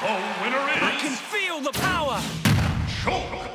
The winner is... I can feel the power! Shulk!